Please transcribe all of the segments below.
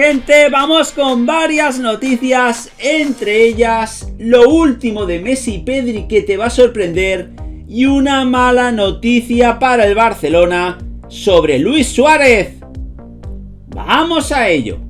Gente, vamos con varias noticias, entre ellas lo último de Messi y Pedri que te va a sorprender y una mala noticia para el Barcelona sobre Luis Suárez. Vamos a ello.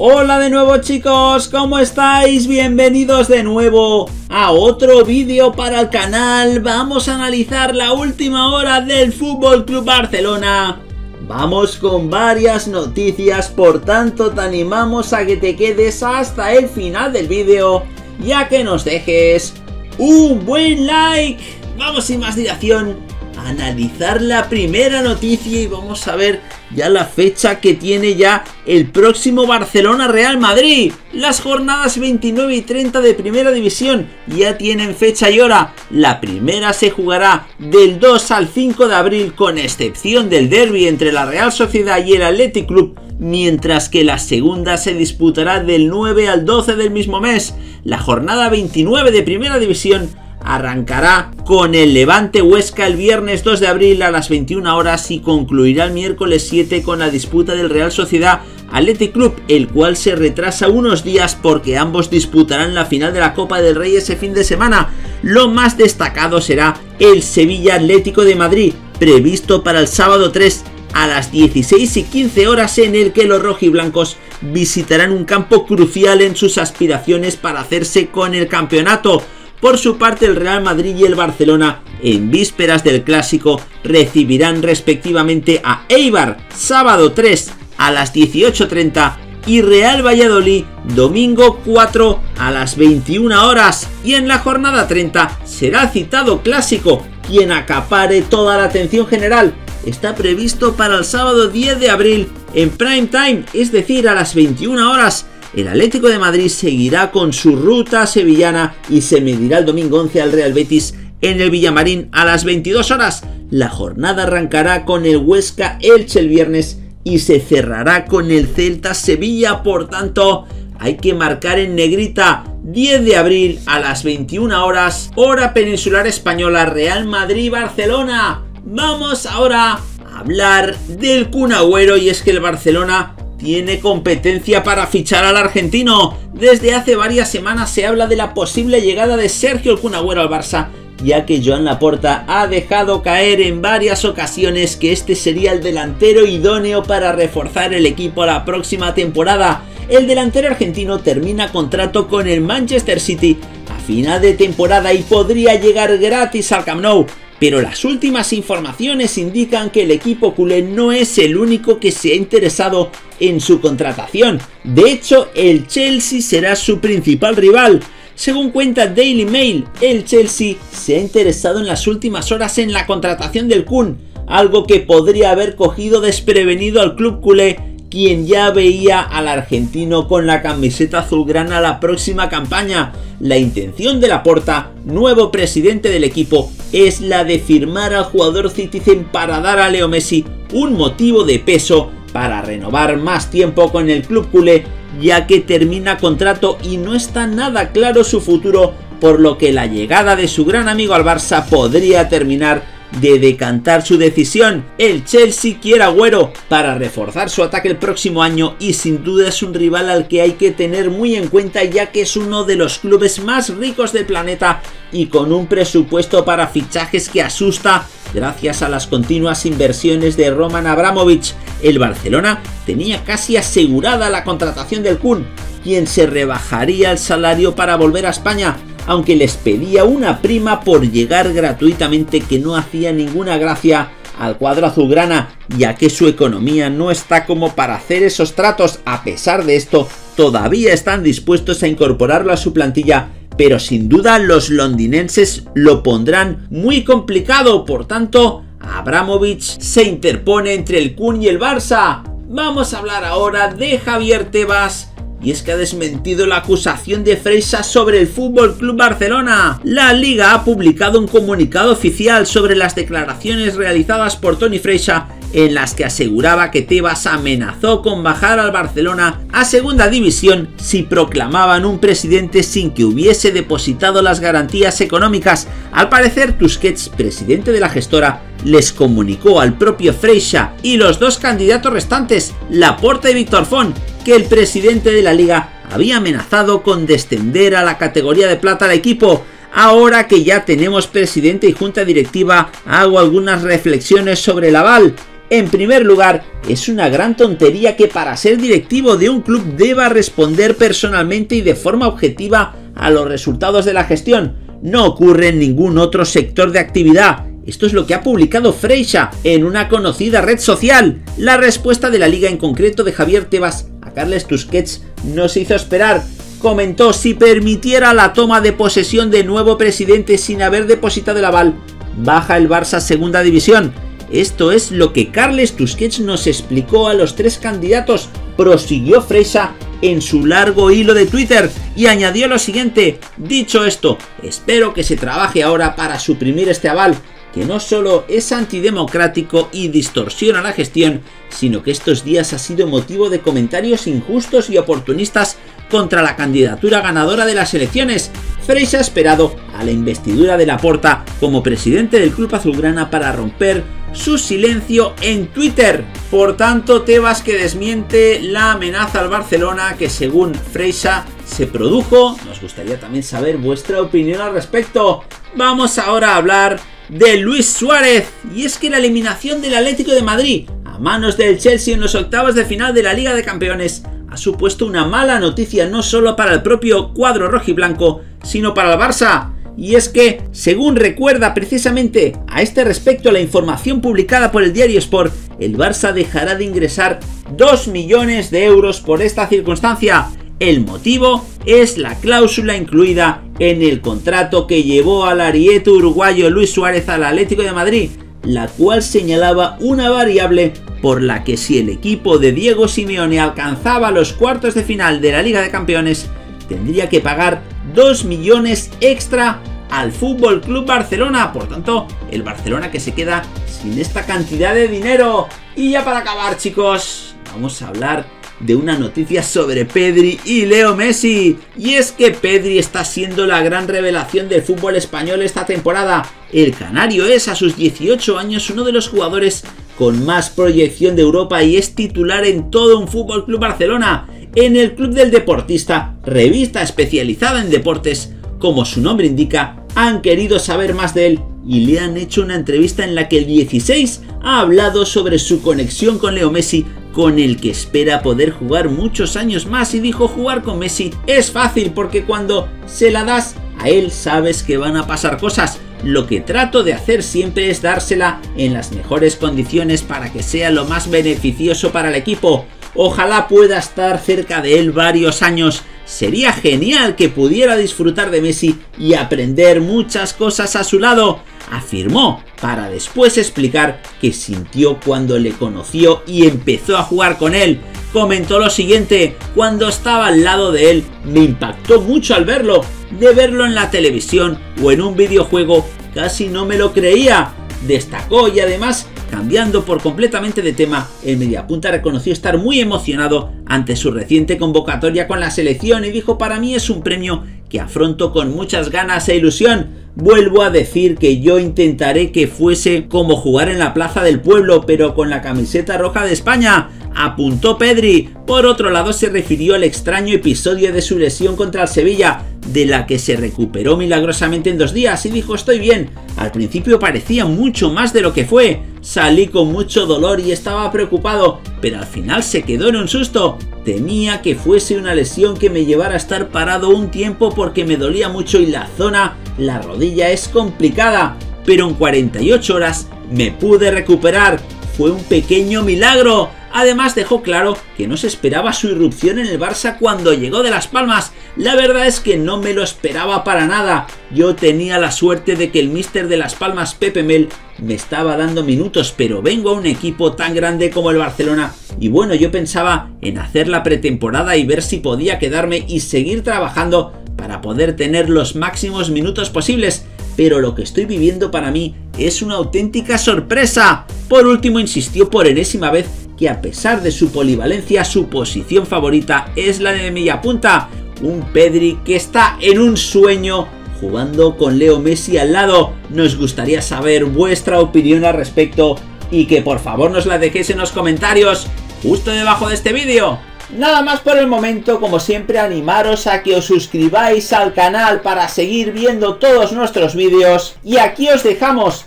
Hola de nuevo chicos, ¿cómo estáis? Bienvenidos de nuevo a otro vídeo para el canal. Vamos a analizar la última hora del Fútbol Club Barcelona. Vamos con varias noticias, por tanto te animamos a que te quedes hasta el final del vídeo, ya que nos dejes un buen like. Vamos sin más dilación a analizar la primera noticia y vamos a ver ya la fecha que tiene ya el próximo Barcelona Real Madrid. Las jornadas 29 y 30 de Primera División ya tienen fecha y hora. La primera se jugará del 2 al 5 de abril con excepción del derby entre la Real Sociedad y el Athletic Club mientras que la segunda se disputará del 9 al 12 del mismo mes. La jornada 29 de Primera División arrancará con el Levante Huesca el viernes 2 de abril a las 21 horas y concluirá el miércoles 7 con la disputa del Real Sociedad Athletic Club, el cual se retrasa unos días porque ambos disputarán la final de la Copa del Rey ese fin de semana. Lo más destacado será el Sevilla Atlético de Madrid, previsto para el sábado 3 a las 16 y 15 horas en el que los rojiblancos visitarán un campo crucial en sus aspiraciones para hacerse con el campeonato. Por su parte, el Real Madrid y el Barcelona, en vísperas del clásico, recibirán respectivamente a Eibar, sábado 3 a las 18.30 y Real Valladolid, domingo 4 a las 21 horas. Y en la jornada 30 será citado clásico, quien acapare toda la atención general. Está previsto para el sábado 10 de abril en prime time, es decir, a las 21 horas el Atlético de Madrid seguirá con su ruta sevillana y se medirá el domingo 11 al Real Betis en el Villamarín a las 22 horas. La jornada arrancará con el Huesca Elche el viernes y se cerrará con el Celta Sevilla. Por tanto, hay que marcar en negrita 10 de abril a las 21 horas, hora peninsular española, Real Madrid-Barcelona. Vamos ahora a hablar del Kun y es que el Barcelona tiene competencia para fichar al argentino. Desde hace varias semanas se habla de la posible llegada de Sergio el Cunagüero al Barça, ya que Joan Laporta ha dejado caer en varias ocasiones que este sería el delantero idóneo para reforzar el equipo la próxima temporada. El delantero argentino termina contrato con el Manchester City a final de temporada y podría llegar gratis al Camp Nou, pero las últimas informaciones indican que el equipo culé no es el único que se ha interesado en su contratación. De hecho, el Chelsea será su principal rival. Según cuenta Daily Mail, el Chelsea se ha interesado en las últimas horas en la contratación del Kun, algo que podría haber cogido desprevenido al club culé quien ya veía al argentino con la camiseta azulgrana la próxima campaña. La intención de Laporta, nuevo presidente del equipo, es la de firmar al jugador Citizen para dar a Leo Messi un motivo de peso para renovar más tiempo con el club culé, ya que termina contrato y no está nada claro su futuro, por lo que la llegada de su gran amigo al Barça podría terminar de decantar su decisión. El Chelsea quiere Agüero para reforzar su ataque el próximo año y sin duda es un rival al que hay que tener muy en cuenta ya que es uno de los clubes más ricos del planeta y con un presupuesto para fichajes que asusta gracias a las continuas inversiones de Roman Abramovich. El Barcelona tenía casi asegurada la contratación del Kun, quien se rebajaría el salario para volver a España aunque les pedía una prima por llegar gratuitamente que no hacía ninguna gracia al cuadro azulgrana, ya que su economía no está como para hacer esos tratos. A pesar de esto, todavía están dispuestos a incorporarlo a su plantilla, pero sin duda los londinenses lo pondrán muy complicado, por tanto, Abramovich se interpone entre el Kun y el Barça. Vamos a hablar ahora de Javier Tebas y es que ha desmentido la acusación de Freisa sobre el Fútbol Club Barcelona. La liga ha publicado un comunicado oficial sobre las declaraciones realizadas por Tony Freisa en las que aseguraba que Tebas amenazó con bajar al Barcelona a segunda división si proclamaban un presidente sin que hubiese depositado las garantías económicas. Al parecer, Tusquets, presidente de la gestora, les comunicó al propio Freixa y los dos candidatos restantes, Laporta y Víctor Font, que el presidente de la liga había amenazado con descender a la categoría de plata al equipo. Ahora que ya tenemos presidente y junta directiva, hago algunas reflexiones sobre el aval. En primer lugar, es una gran tontería que para ser directivo de un club deba responder personalmente y de forma objetiva a los resultados de la gestión. No ocurre en ningún otro sector de actividad. Esto es lo que ha publicado Freixa en una conocida red social. La respuesta de la liga en concreto de Javier Tebas Carles Tusquets no se hizo esperar. Comentó si permitiera la toma de posesión de nuevo presidente sin haber depositado el aval, baja el Barça segunda división. Esto es lo que Carles Tusquets nos explicó a los tres candidatos, prosiguió Freisa en su largo hilo de Twitter y añadió lo siguiente, dicho esto, espero que se trabaje ahora para suprimir este aval, que no solo es antidemocrático y distorsiona la gestión, sino que estos días ha sido motivo de comentarios injustos y oportunistas contra la candidatura ganadora de las elecciones. Freisa ha esperado a la investidura de Laporta como presidente del Club Azulgrana para romper su silencio en Twitter. Por tanto, Tebas que desmiente la amenaza al Barcelona que según Freisa se produjo. Nos gustaría también saber vuestra opinión al respecto. Vamos ahora a hablar de Luis Suárez. Y es que la eliminación del Atlético de Madrid a manos del Chelsea en los octavos de final de la Liga de Campeones ha supuesto una mala noticia no solo para el propio cuadro rojiblanco, sino para el Barça y es que, según recuerda precisamente a este respecto la información publicada por el diario Sport, el Barça dejará de ingresar 2 millones de euros por esta circunstancia. El motivo es la cláusula incluida en el contrato que llevó al ariete uruguayo Luis Suárez al Atlético de Madrid, la cual señalaba una variable por la que si el equipo de Diego Simeone alcanzaba los cuartos de final de la Liga de Campeones, tendría que pagar 2 millones extra al Fútbol Club Barcelona. Por tanto, el Barcelona que se queda sin esta cantidad de dinero. Y ya para acabar, chicos, vamos a hablar de una noticia sobre Pedri y Leo Messi. Y es que Pedri está siendo la gran revelación del fútbol español esta temporada. El canario es a sus 18 años uno de los jugadores con más proyección de Europa y es titular en todo un Fútbol Club Barcelona en el Club del Deportista, revista especializada en deportes, como su nombre indica, han querido saber más de él y le han hecho una entrevista en la que el 16 ha hablado sobre su conexión con Leo Messi, con el que espera poder jugar muchos años más y dijo jugar con Messi es fácil porque cuando se la das a él sabes que van a pasar cosas. Lo que trato de hacer siempre es dársela en las mejores condiciones para que sea lo más beneficioso para el equipo. Ojalá pueda estar cerca de él varios años. Sería genial que pudiera disfrutar de Messi y aprender muchas cosas a su lado, afirmó, para después explicar qué sintió cuando le conoció y empezó a jugar con él. Comentó lo siguiente, cuando estaba al lado de él, me impactó mucho al verlo, de verlo en la televisión o en un videojuego, casi no me lo creía. Destacó y además Cambiando por completamente de tema, el mediapunta reconoció estar muy emocionado ante su reciente convocatoria con la selección y dijo para mí es un premio que afronto con muchas ganas e ilusión. Vuelvo a decir que yo intentaré que fuese como jugar en la Plaza del Pueblo, pero con la camiseta roja de España apuntó Pedri. Por otro lado, se refirió al extraño episodio de su lesión contra el Sevilla, de la que se recuperó milagrosamente en dos días y dijo estoy bien. Al principio parecía mucho más de lo que fue. Salí con mucho dolor y estaba preocupado, pero al final se quedó en un susto. Temía que fuese una lesión que me llevara a estar parado un tiempo porque me dolía mucho y la zona, la rodilla es complicada, pero en 48 horas me pude recuperar fue un pequeño milagro, Además dejó claro que no se esperaba su irrupción en el Barça cuando llegó de Las Palmas. La verdad es que no me lo esperaba para nada. Yo tenía la suerte de que el mister de Las Palmas, Pepe Mel, me estaba dando minutos, pero vengo a un equipo tan grande como el Barcelona y bueno, yo pensaba en hacer la pretemporada y ver si podía quedarme y seguir trabajando para poder tener los máximos minutos posibles, pero lo que estoy viviendo para mí es una auténtica sorpresa. Por último, insistió por enésima vez que a pesar de su polivalencia, su posición favorita es la de media punta, un Pedri que está en un sueño jugando con Leo Messi al lado. Nos gustaría saber vuestra opinión al respecto y que por favor nos la dejéis en los comentarios justo debajo de este vídeo. Nada más por el momento, como siempre animaros a que os suscribáis al canal para seguir viendo todos nuestros vídeos y aquí os dejamos